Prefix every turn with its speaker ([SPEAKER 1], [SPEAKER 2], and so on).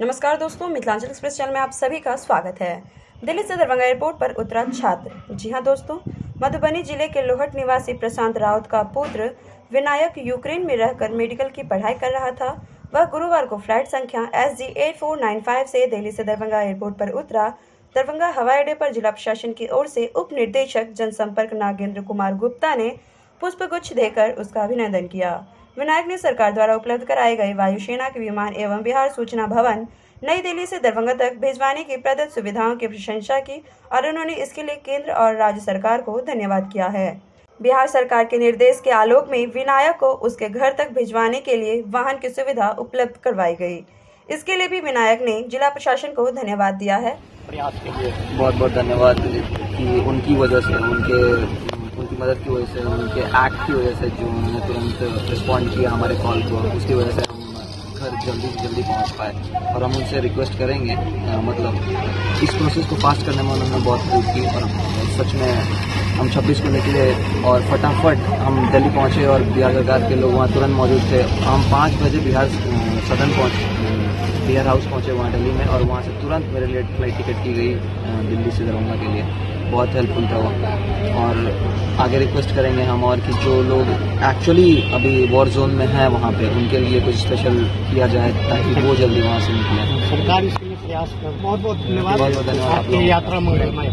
[SPEAKER 1] नमस्कार दोस्तों, Mithilanchal express channel में आप सभी का स्वागत है। दिल्ली से दरभंगा एयरपोर्ट पर उतरा छात्र। जी हाँ दोस्तों, मधुबनी ज़िले के लोहट निवासी प्रशांत राउत का पुत्र विनायक यूक्रेन में रहकर मेडिकल की पढ़ाई कर रहा था। वह गुरुवार को फ़्लाइट संख्या S G eight four nine five से दिल्ली से दरभंगा एयरपोर्ट पर उतरा। दरभंगा हवाई अड्डे पर जिला प्रशासन की ओर से उप निर्देशक जनसंपर्क नागेंद्र कुमार गुप्ता ने पुष्पगुच्छ देकर उसका अभिनंदन किया। विनायक ने सरकार द्वारा उपलब्ध कराए गए वायुसेना के विमान एवं बिहार सूचना भवन, नई दिल्ली से दरभंगा तक भेजवाने की प्रदत्त सुविधाओं की प्रशंसा की और उन्होंने इसके लिए केंद्र और राज्य सरकार को धन्यवाद किया है। बिहार सरकार के निर्देश के आलोक में विनायक को उसके घर तक भिजवाने के लिए वाहन की सुविधा उपलब्ध करवाई गई। इसके लिए भी विनायक ने जिला प्रशासन को धन्यवाद दिया है।
[SPEAKER 2] प्रयास के लिए बहुत बहुत धन्यवाद कि उनकी वजह से, उनके उनकी मदद की वजह से उनके एक्ट की वजह से जो उन्होंने तुरंत रिस्पॉन्ड किया हमारे कॉल को उसकी वजह से हम घर जल्दी से जल्दी पहुँच पाए। और हम उनसे रिक्वेस्ट करेंगे आ, मतलब इस प्रोसेस को फास्ट करने में उन्होंने बहुत हेल्प की और सच में हम 26 को निकले और फटाफट हम दिल्ली पहुँचे और बिहार सरकार के लोग वहाँ तुरंत मौजूद थे। हम पाँच बजे बिहार सदन पहुँच बिहार हाउस पहुँचे वहाँ दिल्ली में और वहाँ से तुरंत मेरे लिए फ़्लाइट टिकट की गई दिल्ली से दरभंगा के लिए। बहुत हेल्पफुल था वो। और आगे रिक्वेस्ट करेंगे हम और कि जो लोग एक्चुअली अभी वॉर जोन में हैं वहाँ पे उनके लिए कुछ स्पेशल किया जाए ताकि वो जल्दी वहाँ से निकले।
[SPEAKER 3] सरकार इसके लिए प्रयास कर बहुत बहुत धन्यवाद
[SPEAKER 2] धन्यवाद
[SPEAKER 3] आपकी यात्रा मंगलमय।